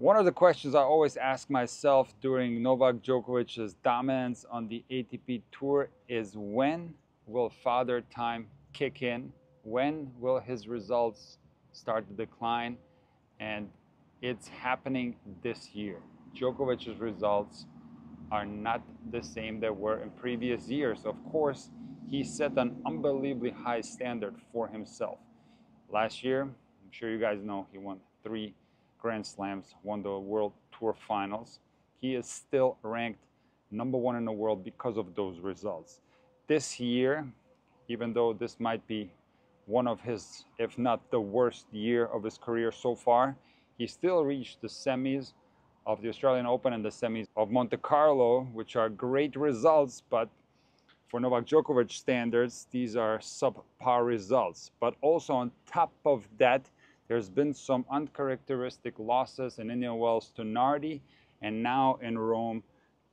One of the questions I always ask myself during Novak Djokovic's dominance on the ATP Tour is when will father time kick in? When will his results start to decline? And it's happening this year. Djokovic's results are not the same that were in previous years. Of course, he set an unbelievably high standard for himself. Last year, I'm sure you guys know, he won three Grand Slams, won the World Tour Finals. He is still ranked number one in the world because of those results. This year, even though this might be one of his, if not the worst year of his career so far, he still reached the semis of the Australian Open and the semis of Monte Carlo, which are great results, but for Novak Djokovic standards, these are subpar results. But also on top of that, there's been some uncharacteristic losses in Indian Wells to Nardi and now in Rome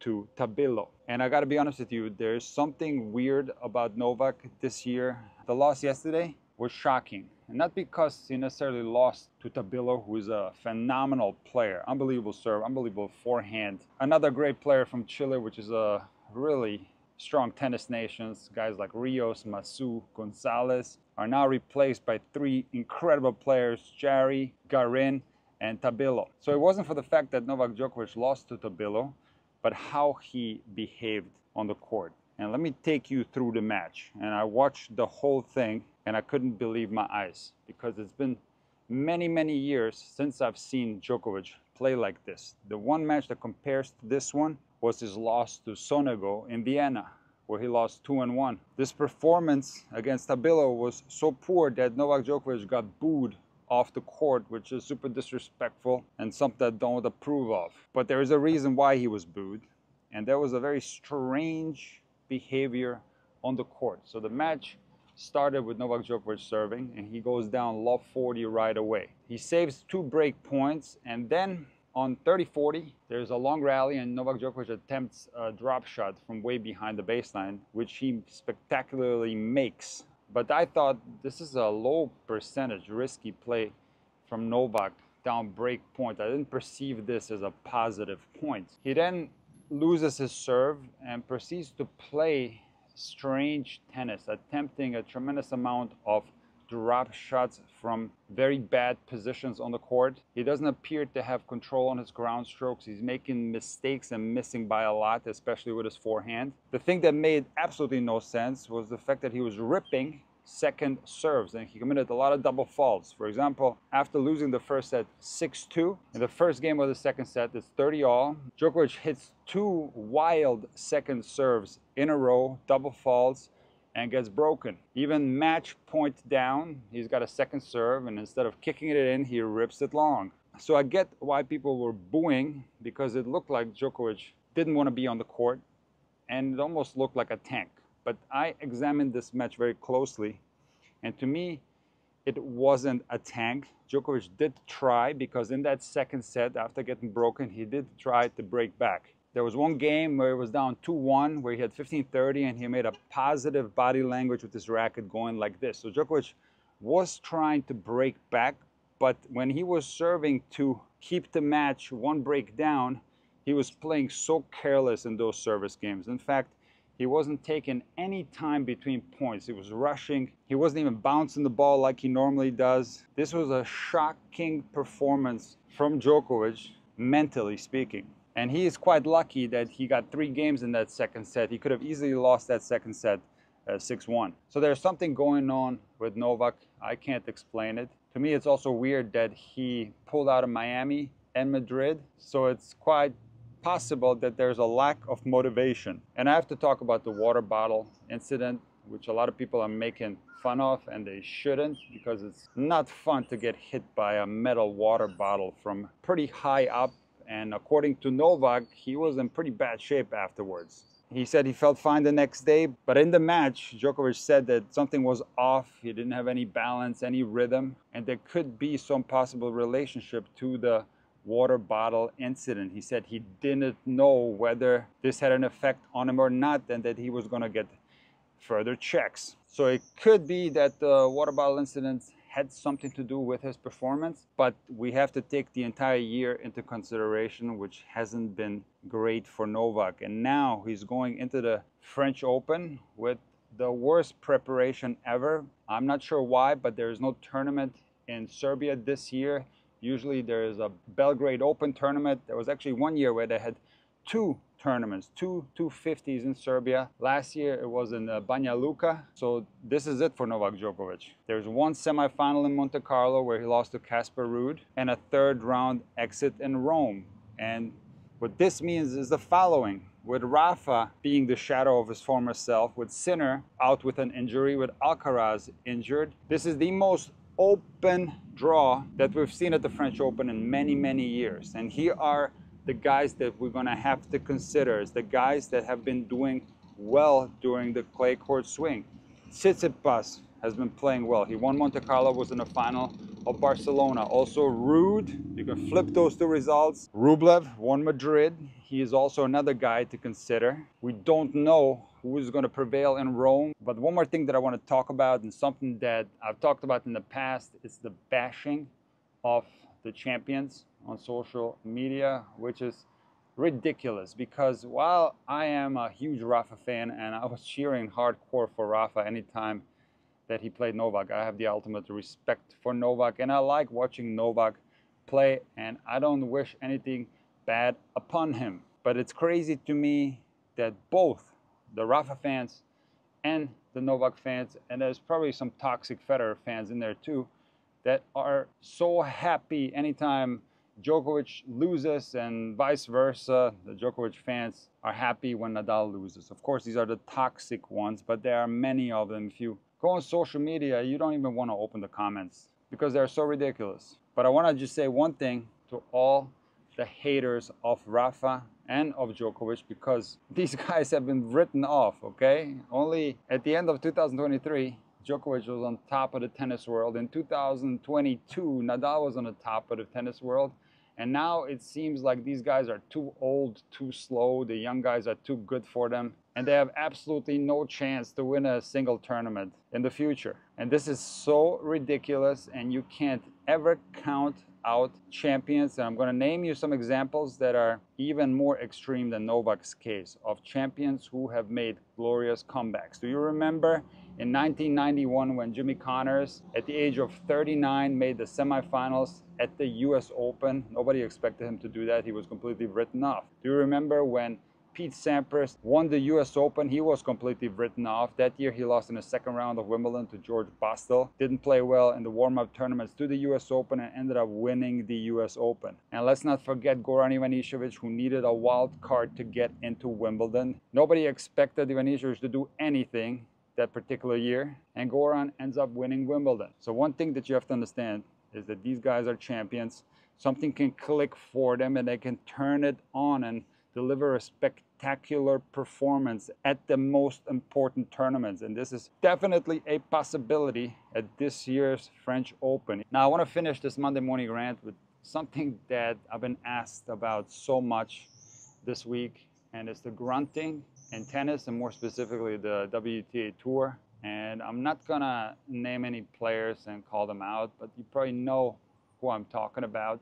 to Tabilo. And I got to be honest with you, there's something weird about Novak this year. The loss yesterday was shocking. And not because he necessarily lost to Tabilo, who is a phenomenal player, unbelievable serve, unbelievable forehand. Another great player from Chile, which is a really strong tennis nations, guys like Rios, Massu, Gonzalez, are now replaced by three incredible players, Jarry, Garin, and Tabilo. So it wasn't for the fact that Novak Djokovic lost to Tabilo, but how he behaved on the court. And let me take you through the match. And I watched the whole thing and I couldn't believe my eyes because it's been many, many years since I've seen Djokovic play like this. The one match that compares to this one was his loss to Sonego in Vienna, where he lost 2 and 1. This performance against Tabilo was so poor that Novak Djokovic got booed off the court, which is super disrespectful and something I don't approve of. But there is a reason why he was booed, and there was a very strange behavior on the court. So the match started with Novak Djokovic serving, and he goes down love 40 right away. He saves two break points, and then on 30-40, there's a long rally and Novak Djokovic attempts a drop shot from way behind the baseline, which he spectacularly makes. But I thought this is a low percentage risky play from Novak down break point. I didn't perceive this as a positive point. He then loses his serve and proceeds to play strange tennis, attempting a tremendous amount of drop shots from very bad positions on the court. He doesn't appear to have control on his ground strokes. He's making mistakes and missing by a lot, especially with his forehand. The thing that made absolutely no sense was the fact that he was ripping second serves and he committed a lot of double faults. For example, after losing the first set 6-2, in the first game of the second set, it's 30 all, Djokovic hits two wild second serves in a row, double faults, and gets broken. Even match point down, he's got a second serve, and instead of kicking it in, he rips it long. So I get why people were booing because it looked like Djokovic didn't want to be on the court, and it almost looked like a tank. But I examined this match very closely, and to me, it wasn't a tank. Djokovic did try because in that second set, after getting broken, he did try to break back. There was one game where it was down 2-1, where he had 15-30, and he made a positive body language with his racket going like this. So Djokovic was trying to break back, but when he was serving to keep the match one break down, he was playing so careless in those service games. In fact, he wasn't taking any time between points. He was rushing. He wasn't even bouncing the ball like he normally does. This was a shocking performance from Djokovic, mentally speaking. And he is quite lucky that he got three games in that second set. He could have easily lost that second set 6-1. Uh, so there's something going on with Novak. I can't explain it. To me, it's also weird that he pulled out of Miami and Madrid. So it's quite possible that there's a lack of motivation. And I have to talk about the water bottle incident, which a lot of people are making fun of and they shouldn't because it's not fun to get hit by a metal water bottle from pretty high up and according to Novak, he was in pretty bad shape afterwards. He said he felt fine the next day, but in the match, Djokovic said that something was off. He didn't have any balance, any rhythm, and there could be some possible relationship to the water bottle incident. He said he didn't know whether this had an effect on him or not, and that he was going to get further checks. So it could be that the water bottle incident had something to do with his performance, but we have to take the entire year into consideration, which hasn't been great for Novak. And now he's going into the French Open with the worst preparation ever. I'm not sure why, but there's no tournament in Serbia this year. Usually there is a Belgrade Open tournament. There was actually one year where they had two tournaments, two 250s in Serbia. Last year it was in uh, Banja Luka. So this is it for Novak Djokovic. There's one semifinal in Monte Carlo where he lost to Casper Ruud and a third round exit in Rome. And what this means is the following. With Rafa being the shadow of his former self, with Sinner out with an injury, with Alcaraz injured, this is the most open draw that we've seen at the French Open in many, many years. And here are the guys that we're going to have to consider is the guys that have been doing well during the clay court swing. Tsitsipas has been playing well. He won Monte Carlo, was in the final of Barcelona. Also Ruud, you can flip those two results. Rublev won Madrid. He is also another guy to consider. We don't know who is going to prevail in Rome. But one more thing that I want to talk about and something that I've talked about in the past is the bashing of the champions on social media, which is ridiculous because while I am a huge Rafa fan and I was cheering hardcore for Rafa anytime that he played Novak, I have the ultimate respect for Novak and I like watching Novak play and I don't wish anything bad upon him. But it's crazy to me that both the Rafa fans and the Novak fans, and there's probably some toxic Federer fans in there too, that are so happy anytime Djokovic loses and vice versa. The Djokovic fans are happy when Nadal loses. Of course, these are the toxic ones, but there are many of them. If you go on social media, you don't even want to open the comments because they're so ridiculous. But I want to just say one thing to all the haters of Rafa and of Djokovic because these guys have been written off, okay? Only at the end of 2023, Djokovic was on top of the tennis world. In 2022, Nadal was on the top of the tennis world. And now it seems like these guys are too old, too slow. The young guys are too good for them. And they have absolutely no chance to win a single tournament in the future. And this is so ridiculous. And you can't ever count out champions. And I'm going to name you some examples that are even more extreme than Novak's case of champions who have made glorious comebacks. Do you remember in 1991 when Jimmy Connors, at the age of 39, made the semifinals at the US Open. Nobody expected him to do that. He was completely written off. Do you remember when Pete Sampras won the US Open? He was completely written off. That year he lost in the second round of Wimbledon to George Bastl. Didn't play well in the warm-up tournaments to the US Open and ended up winning the US Open. And let's not forget Goran Ivanisevic who needed a wild card to get into Wimbledon. Nobody expected Ivanisevic to do anything that particular year, and Goran ends up winning Wimbledon. So one thing that you have to understand is that these guys are champions. Something can click for them and they can turn it on and deliver a spectacular performance at the most important tournaments. And this is definitely a possibility at this year's French Open. Now, I want to finish this Monday morning rant with something that I've been asked about so much this week, and it's the grunting in tennis and more specifically the WTA Tour. And I'm not gonna name any players and call them out, but you probably know who I'm talking about.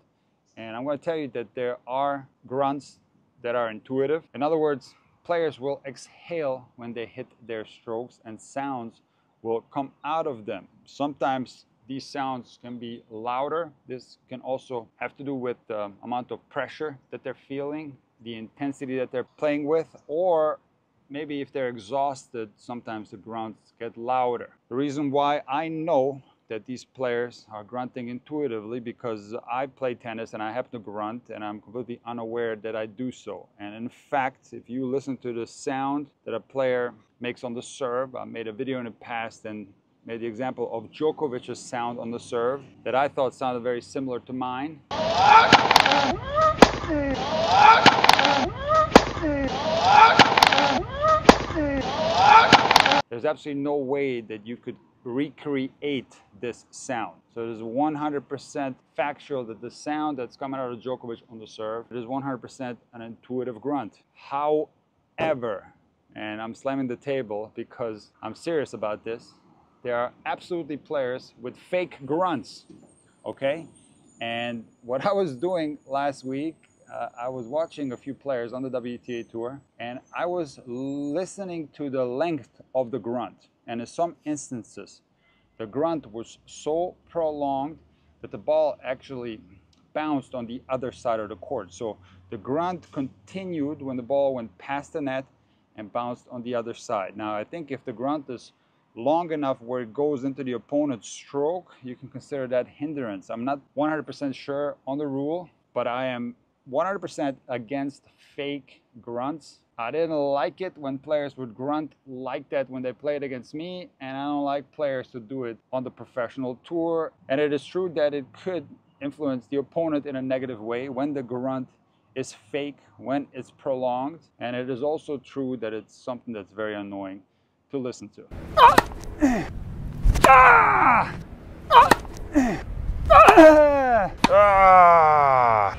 And I'm gonna tell you that there are grunts that are intuitive. In other words, players will exhale when they hit their strokes and sounds will come out of them. Sometimes these sounds can be louder. This can also have to do with the amount of pressure that they're feeling, the intensity that they're playing with, or maybe if they're exhausted, sometimes the grunts get louder. The reason why I know that these players are grunting intuitively because I play tennis and I happen to grunt and I'm completely unaware that I do so. And in fact, if you listen to the sound that a player makes on the serve, I made a video in the past and made the example of Djokovic's sound on the serve that I thought sounded very similar to mine. There's absolutely no way that you could recreate this sound. So it is 100% factual that the sound that's coming out of Djokovic on the serve, it is 100% an intuitive grunt. However, and I'm slamming the table because I'm serious about this, there are absolutely players with fake grunts, okay? And what I was doing last week, uh, I was watching a few players on the WTA Tour and I was listening to the length of the grunt. And in some instances, the grunt was so prolonged that the ball actually bounced on the other side of the court. So the grunt continued when the ball went past the net and bounced on the other side. Now, I think if the grunt is long enough where it goes into the opponent's stroke, you can consider that hindrance. I'm not 100% sure on the rule, but I am 100% against fake grunts. I didn't like it when players would grunt like that when they played against me, and I don't like players to do it on the professional tour. And it is true that it could influence the opponent in a negative way when the grunt is fake, when it's prolonged. And it is also true that it's something that's very annoying to listen to. Ah! Ah! Ah!